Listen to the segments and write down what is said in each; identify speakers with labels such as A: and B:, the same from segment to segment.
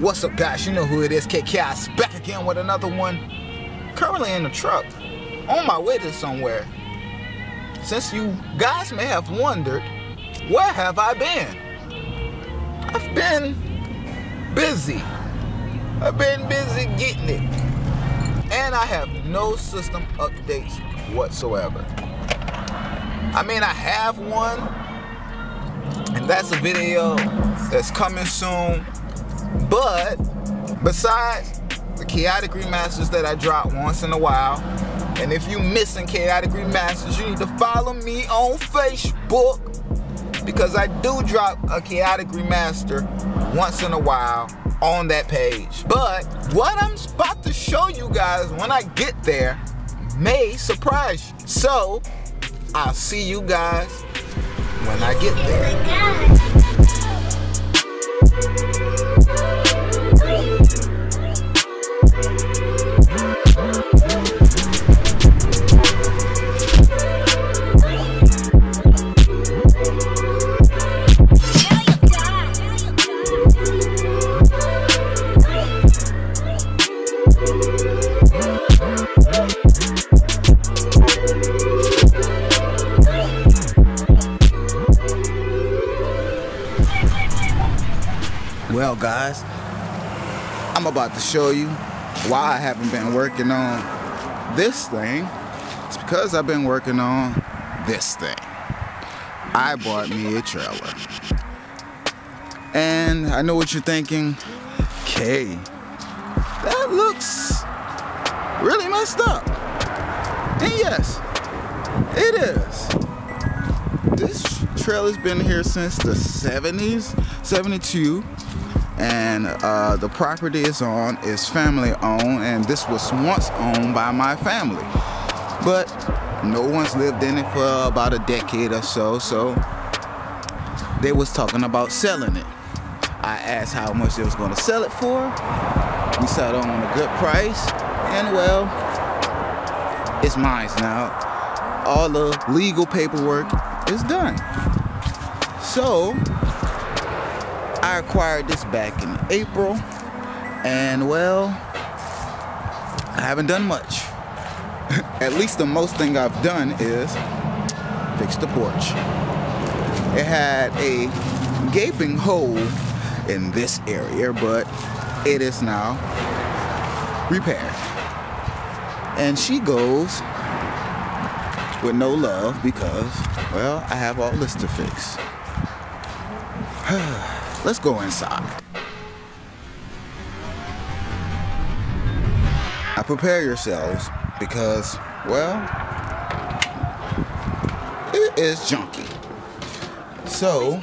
A: What's up guys, you know who it is, KKI back again with another one. Currently in the truck, on my way to somewhere. Since you guys may have wondered, where have I been? I've been busy. I've been busy getting it. And I have no system updates whatsoever. I mean, I have one, and that's a video that's coming soon. But besides the Khaotic Remasters that I drop once in a while, and if you missing Khaotic Remasters, you need to follow me on Facebook because I do drop a chaotic remaster once in a while on that page. But what I'm about to show you guys when I get there may surprise you. So I'll see you guys when I get there. Oh Well, guys, I'm about to show you why I haven't been working on this thing. It's because I've been working on this thing. I bought me a trailer. And I know what you're thinking. Okay, that looks really messed up. And yes, it is. This trailer's been here since the 70s, 72 and uh, the property is on is family owned and this was once owned by my family. But no one's lived in it for about a decade or so so they was talking about selling it. I asked how much they was going to sell it for. We settled on a good price and well it's mine now. All the legal paperwork is done. So I acquired this back in April, and well, I haven't done much. At least the most thing I've done is fix the porch. It had a gaping hole in this area, but it is now repaired. And she goes with no love because, well, I have all this to fix. Let's go inside. Now prepare yourselves because, well, it is junky. So,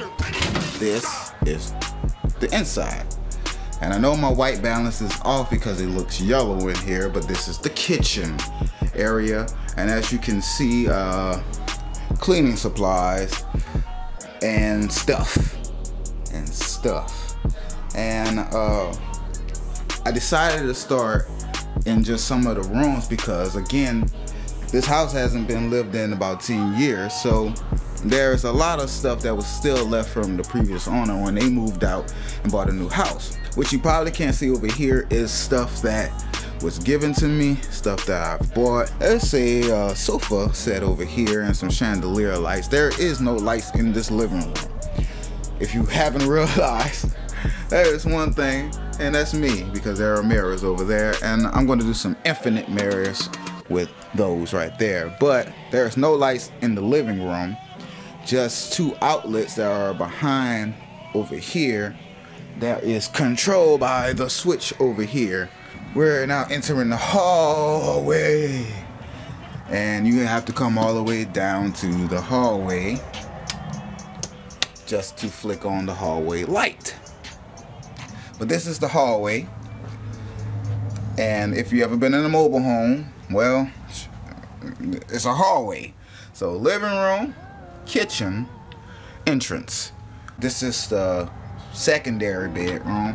A: this is the inside. And I know my white balance is off because it looks yellow in here, but this is the kitchen area. And as you can see, uh, cleaning supplies and stuff stuff. And uh, I decided to start in just some of the rooms because again, this house hasn't been lived in about 10 years. So there's a lot of stuff that was still left from the previous owner when they moved out and bought a new house. What you probably can't see over here is stuff that was given to me, stuff that I've bought. Let's say a sofa set over here and some chandelier lights. There is no lights in this living room if you haven't realized, there is one thing, and that's me, because there are mirrors over there, and I'm going to do some infinite mirrors with those right there. But there's no lights in the living room, just two outlets that are behind over here that is controlled by the switch over here. We're now entering the hallway. And you have to come all the way down to the hallway just to flick on the hallway light. But this is the hallway. And if you ever been in a mobile home, well, it's a hallway. So living room, kitchen, entrance. This is the secondary bedroom.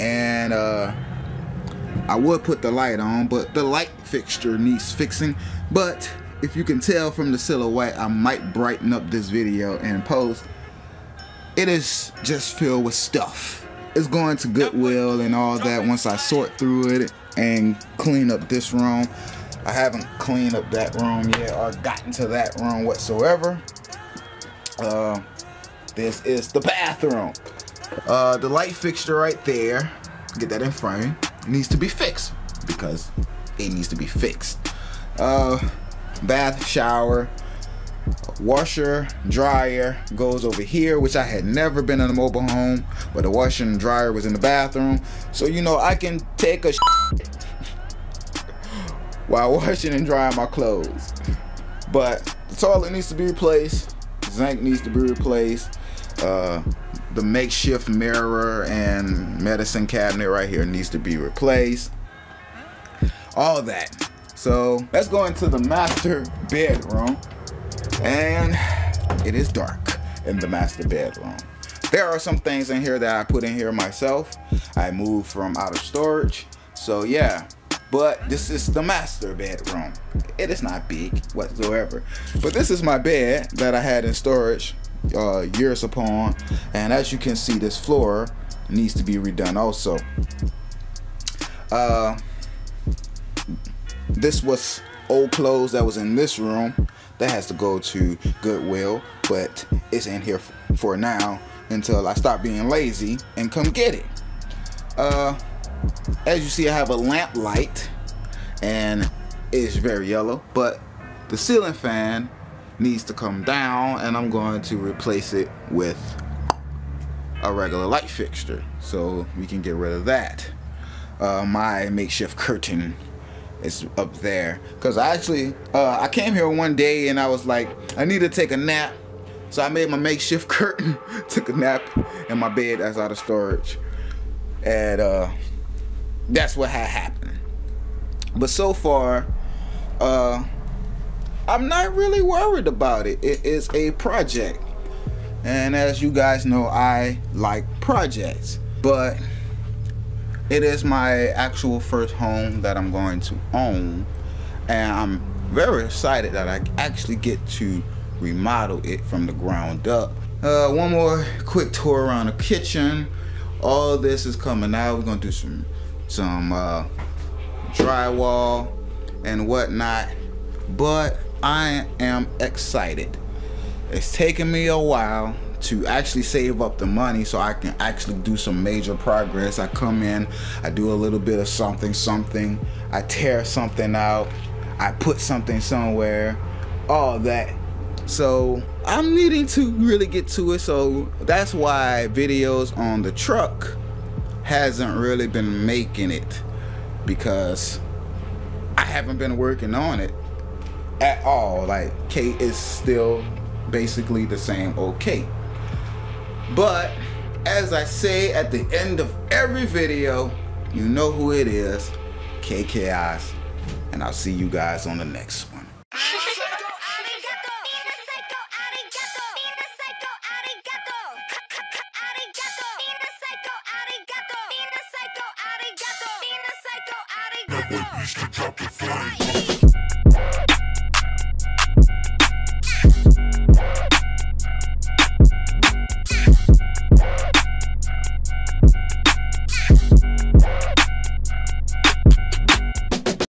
A: And uh, I would put the light on, but the light fixture needs fixing. But if you can tell from the silhouette, I might brighten up this video and post it is just filled with stuff. It's going to Goodwill and all that once I sort through it and clean up this room. I haven't cleaned up that room yet or gotten to that room whatsoever. Uh, this is the bathroom. Uh, the light fixture right there, get that in frame, needs to be fixed because it needs to be fixed. Uh, bath, shower, washer, dryer goes over here, which I had never been in a mobile home, but the washer and dryer was in the bathroom. So, you know, I can take a while washing and drying my clothes. But the toilet needs to be replaced, zinc needs to be replaced, uh, the makeshift mirror and medicine cabinet right here needs to be replaced. All that. So let's go into the master bedroom. And it is dark in the master bedroom. There are some things in here that I put in here myself. I moved from out of storage. So yeah, but this is the master bedroom. It is not big whatsoever. But this is my bed that I had in storage uh, years upon. And as you can see, this floor needs to be redone also. Uh, this was old clothes that was in this room that has to go to Goodwill, but it's in here for now until I stop being lazy and come get it. Uh, as you see, I have a lamp light and it's very yellow, but the ceiling fan needs to come down and I'm going to replace it with a regular light fixture so we can get rid of that. Uh, my makeshift curtain is up there because I actually uh, I came here one day and I was like I need to take a nap so I made my makeshift curtain took a nap in my bed that's out of storage and uh, that's what had happened but so far uh, I'm not really worried about it. It is a project. And as you guys know, I like projects. But it is my actual first home that I'm going to own. And I'm very excited that I actually get to remodel it from the ground up. Uh, one more quick tour around the kitchen. All this is coming out. We're gonna do some some uh, drywall and whatnot. But I am excited. It's taken me a while to actually save up the money so I can actually do some major progress. I come in, I do a little bit of something, something, I tear something out, I put something somewhere, all that. So I'm needing to really get to it. So that's why videos on the truck hasn't really been making it because I haven't been working on it at all. Like Kate is still basically the same OK. But as I say at the end of every video, you know who it is, KKIs. And I'll see you guys on the next one.